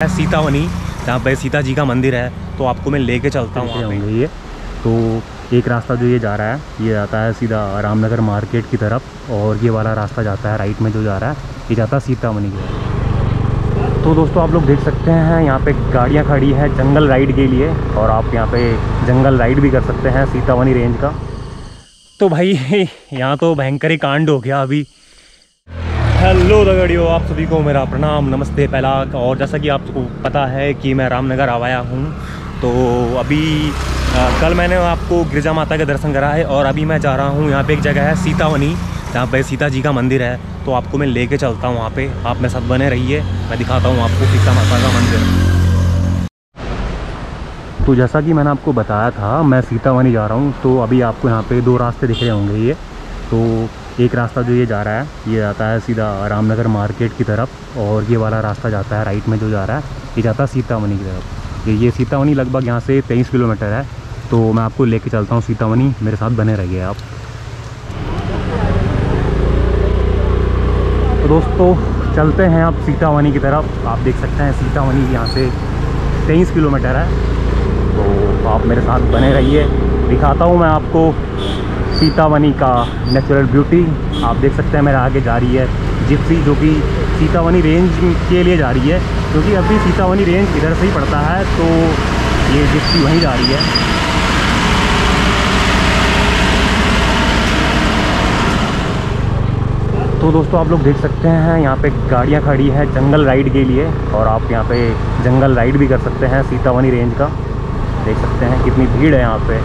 है सीतावनी जहाँ पे सीता जी का मंदिर है तो आपको मैं लेके चलता हूँ ये। तो एक रास्ता जो ये जा रहा है ये जाता है सीधा रामनगर मार्केट की तरफ़ और ये वाला रास्ता जाता है राइट में जो जा रहा है ये जाता है सीतामढ़ी की तो दोस्तों आप लोग देख सकते हैं यहाँ पे गाड़ियाँ खड़ी है जंगल राइड के लिए और आप यहाँ पे जंगल राइड भी कर सकते हैं सीतावनी रेंज का। तो भाई यहाँ तो भयंकर ही कांड हो गया अभी। हेलो दगड़ियों आप सभी को मेरा प्रणाम नमस्ते पहला और जैसा कि आपको पता है कि मैं रामनगर आवाया हूँ तो अभी आ, कल मैंने आपको गिरजा माता के दर्शन करा है और अभी मैं जा रहा हूँ यहाँ पे एक जगह है सीतावनी जहाँ पे सीता जी का मंदिर है। तो आपको मैं लेके चलता हूँ वहाँ पे। आप मेरे साथ बने रहिए मैं दिखाता हूँ आपको सीता माता का मंदिर। तो जैसा कि मैंने आपको बताया था मैं सीतावनी जा रहा हूँ तो अभी आपको यहाँ पे दो रास्ते दिख रहे होंगे ये। तो एक रास्ता जो ये जा रहा है, ये जाता है सीधा रामनगर मार्केट की तरफ़ और ये वाला रास्ता जाता है राइट में जो जा रहा है, ये जाता है सीतामढ़ी की तरफ़। ये सीतामढ़ी लगभग यहाँ से तेईस किलोमीटर है तो मैं आपको लेके चलता हूँ सीतामढ़ी, मेरे साथ बने रहिए आप। तो दोस्तों, चलते हैं आप सीतामढ़ी की तरफ़। आप देख सकते हैं सीतामढ़ी यहाँ से तेईस किलोमीटर है तो आप मेरे साथ बने रहिए। दिखाता हूँ मैं आपको सीतावनी का नेचुरल ब्यूटी आप देख सकते हैं मेरा आगे जा रही है जिप्सी जो कि सीतावनी रेंज के लिए जा रही है। क्योंकि अभी सीतावनी रेंज इधर से ही पड़ता है तो ये जिप्सी वहीं जा रही है। तो दोस्तों, आप लोग देख सकते हैं, यहाँ पे गाड़ियाँ खड़ी है जंगल राइड के लिए, और आप यहाँ पे जंगल राइड भी कर सकते हैं सीतावनी रेंज का। देख सकते हैं कितनी भीड़ है यहाँ पे।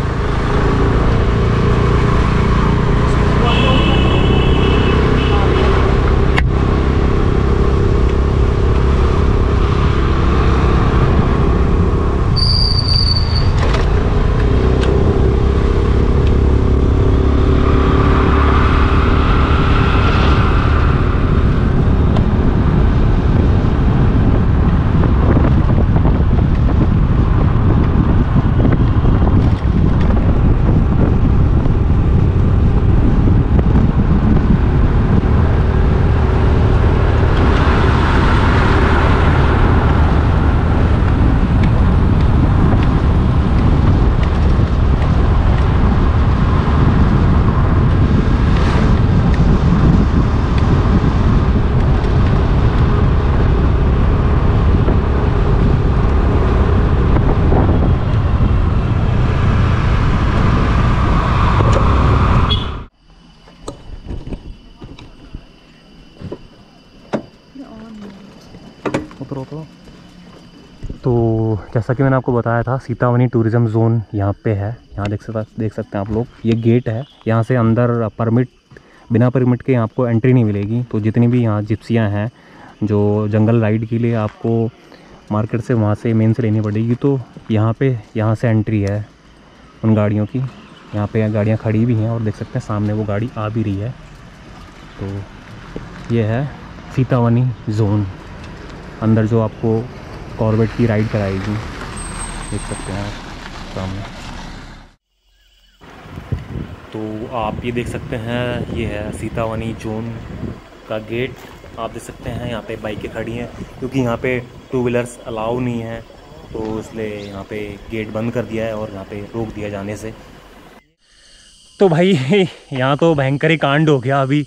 उतरो उतरो। तो जैसा कि मैंने आपको बताया था सीतावनी टूरिज़्म जोन यहाँ पे है। यहाँ देख सकते देख सकते हैं आप लोग। ये गेट है। यहाँ से अंदर परमिट बिना परमिट के आपको एंट्री नहीं मिलेगी। तो जितनी भी यहाँ जिप्सियाँ हैं, जो जंगल राइड के लिए आपको मार्केट से वहाँ से मेन से लेनी पड़ेगी तो यहाँ पे, यहाँ से एंट्री है उन गाड़ियों की। यहाँ पे गाड़ियाँ खड़ी भी हैं और देख सकते हैं सामने वो गाड़ी आ भी रही है। तो ये है। सीतावनी जोन, अंदर जो आपको कॉर्बेट की राइड कराएगी। देख सकते हैं आप, सामने। तो आप ये देख सकते हैं, ये है सीतावनी जोन का गेट आप देख सकते हैं, यहाँ पे बाइकें खड़ी हैं, क्योंकि यहाँ पे टू व्हीलर्स अलाउ नहीं है तो इसलिए यहाँ पे गेट बंद कर दिया है और यहाँ पे रोक दिया जाने से। तो भाई, यहाँ तो भयंकर ही कांड हो गया अभी।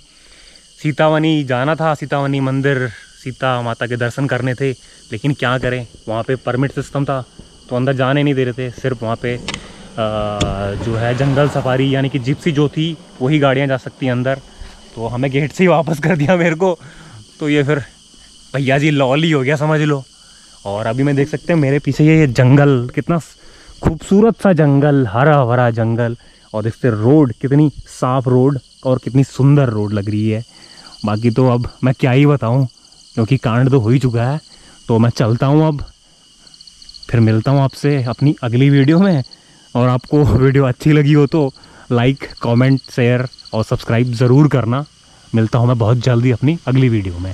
सीतावनी जाना था सीतावनी मंदिर, सीता माता के दर्शन करने थे, लेकिन क्या करें? वहाँ पे परमिट सिस्टम था तो अंदर जाने नहीं दे रहे थे, सिर्फ़ वहाँ पे जो है जंगल सफारी, यानी कि जिप्सी जो थी, वही गाड़ियाँ जा सकती हैं अंदर। तो हमें गेट से ही वापस कर दिया मेरे को। तो ये फिर, भैया जी, लॉल ही हो गया, समझ लो। और अभी मैं देख सकते हैं, मेरे पीछे ये जंगल, कितना खूबसूरत सा जंगल हरा भरा जंगल। और इससे रोड कितनी साफ़ रोड और कितनी सुंदर रोड लग रही है। बाकी तो अब मैं क्या ही बताऊँ? क्योंकि कांड तो हो ही चुका है तो मैं चलता हूँ अब। फिर मिलता हूँ आपसे अपनी अगली वीडियो में। और आपको वीडियो अच्छी लगी हो तो लाइक कमेंट शेयर और सब्सक्राइब ज़रूर करना। मिलता हूँ मैं बहुत जल्दी अपनी अगली वीडियो में।